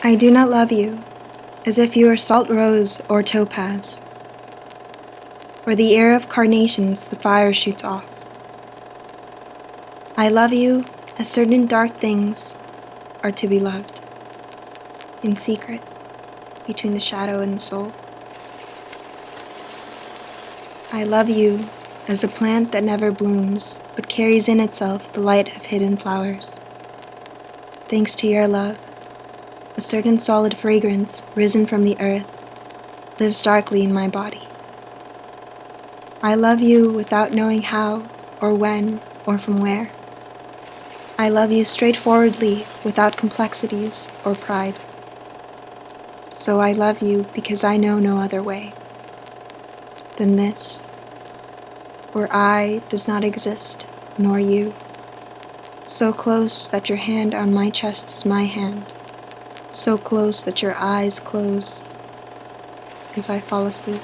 I do not love you as if you were salt rose or topaz, or the air of carnations the fire shoots off. I love you as certain dark things are to be loved, in secret, between the shadow and the soul. I love you as a plant that never blooms, but carries in itself the light of hidden flowers. Thanks to your love, a certain solid fragrance risen from the earth lives darkly in my body. I love you without knowing how, or when, or from where. I love you straightforwardly without complexities or pride. So I love you because I know no other way than this, where I does not exist, nor you, so close that your hand on my chest is my hand so close that your eyes close as I fall asleep.